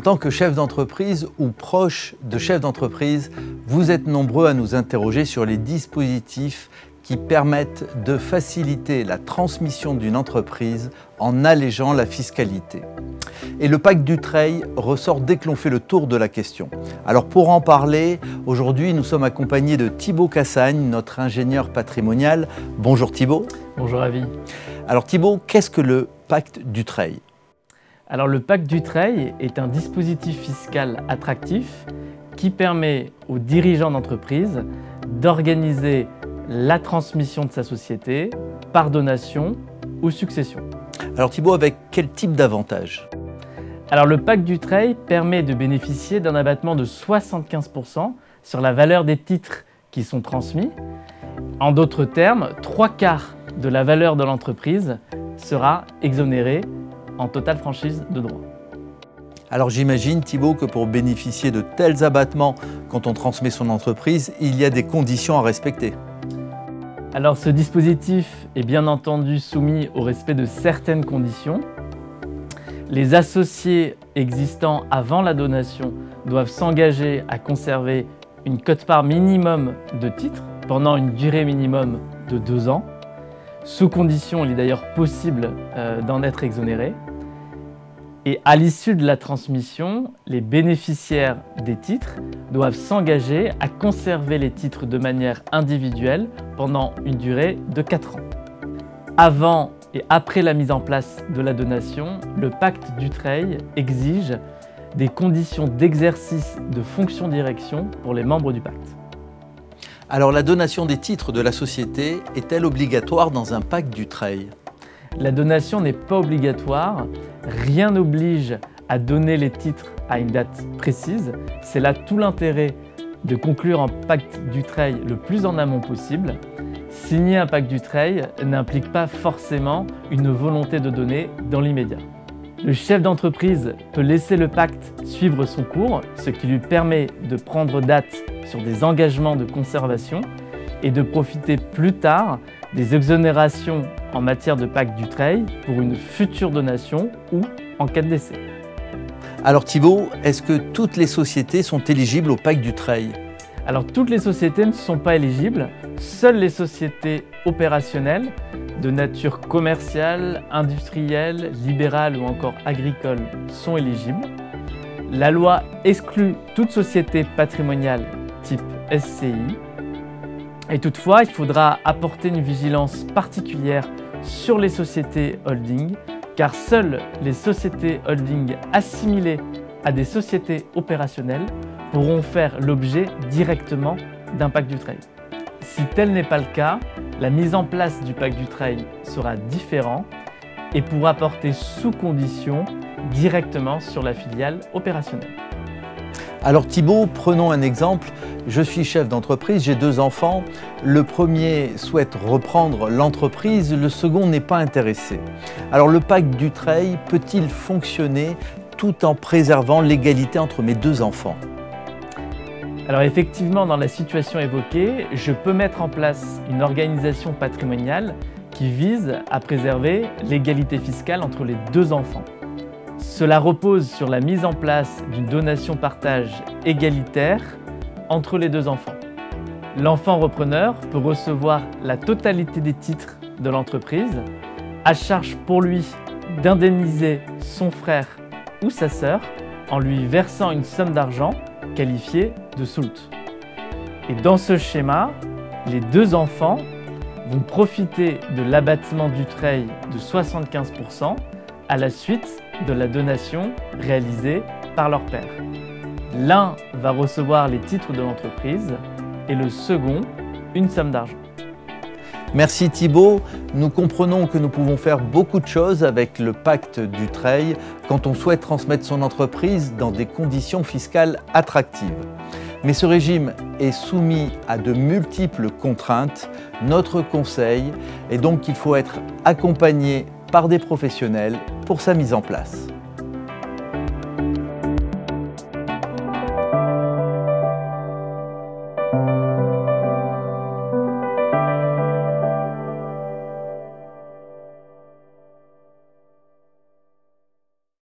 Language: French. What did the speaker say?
tant que chef d'entreprise ou proche de chef d'entreprise, vous êtes nombreux à nous interroger sur les dispositifs qui permettent de faciliter la transmission d'une entreprise en allégeant la fiscalité. Et le pacte Dutreil ressort dès que l'on fait le tour de la question. Alors pour en parler, aujourd'hui nous sommes accompagnés de Thibaut Cassagne, notre ingénieur patrimonial. Bonjour Thibaut. Bonjour Avi. Alors Thibaut, qu'est-ce que le pacte Dutreil? Alors le pacte Dutreil est un dispositif fiscal attractif qui permet aux dirigeants d'entreprise d'organiser la transmission de sa société par donation ou succession. Alors Thibault, avec quel type d'avantage? Alors le pacte Dutreil permet de bénéficier d'un abattement de 75% sur la valeur des titres qui sont transmis. En d'autres termes, trois quarts de la valeur de l'entreprise sera exonérée en totale franchise de droit. Alors j'imagine Thibault que pour bénéficier de tels abattements quand on transmet son entreprise, il y a des conditions à respecter. Alors ce dispositif est bien entendu soumis au respect de certaines conditions. Les associés existants avant la donation doivent s'engager à conserver une cote-part minimum de titres pendant une durée minimum de deux ans. Sous condition, il est d'ailleurs possible euh, d'en être exonéré. Et à l'issue de la transmission, les bénéficiaires des titres doivent s'engager à conserver les titres de manière individuelle pendant une durée de 4 ans. Avant et après la mise en place de la donation, le pacte Dutreil exige des conditions d'exercice de fonction direction pour les membres du pacte. Alors la donation des titres de la société est-elle obligatoire dans un pacte Dutreil la donation n'est pas obligatoire, rien n'oblige à donner les titres à une date précise. C'est là tout l'intérêt de conclure un pacte du trail le plus en amont possible. Signer un pacte du trail n'implique pas forcément une volonté de donner dans l'immédiat. Le chef d'entreprise peut laisser le pacte suivre son cours, ce qui lui permet de prendre date sur des engagements de conservation et de profiter plus tard des exonérations en matière de pacte du trail pour une future donation ou en cas de décès. Alors Thibault, est-ce que toutes les sociétés sont éligibles au pacte du trail Alors toutes les sociétés ne sont pas éligibles, seules les sociétés opérationnelles de nature commerciale, industrielle, libérale ou encore agricole sont éligibles. La loi exclut toute société patrimoniale type SCI et toutefois, il faudra apporter une vigilance particulière sur les sociétés holding, car seules les sociétés holding assimilées à des sociétés opérationnelles pourront faire l'objet directement d'un pacte du trail. Si tel n'est pas le cas, la mise en place du pacte du trail sera différente et pourra porter sous condition directement sur la filiale opérationnelle. Alors Thibault, prenons un exemple. Je suis chef d'entreprise, j'ai deux enfants. Le premier souhaite reprendre l'entreprise, le second n'est pas intéressé. Alors le pacte Dutreil peut-il fonctionner tout en préservant l'égalité entre mes deux enfants? Alors effectivement, dans la situation évoquée, je peux mettre en place une organisation patrimoniale qui vise à préserver l'égalité fiscale entre les deux enfants. Cela repose sur la mise en place d'une donation-partage égalitaire entre les deux enfants. L'enfant repreneur peut recevoir la totalité des titres de l'entreprise, à charge pour lui d'indemniser son frère ou sa sœur en lui versant une somme d'argent qualifiée de soult. Et dans ce schéma, les deux enfants vont profiter de l'abattement du trail de 75% à la suite de la donation réalisée par leur père. L'un va recevoir les titres de l'entreprise et le second une somme d'argent. Merci Thibault. Nous comprenons que nous pouvons faire beaucoup de choses avec le pacte du trail quand on souhaite transmettre son entreprise dans des conditions fiscales attractives. Mais ce régime est soumis à de multiples contraintes. Notre conseil est donc qu'il faut être accompagné par des professionnels pour sa mise en place.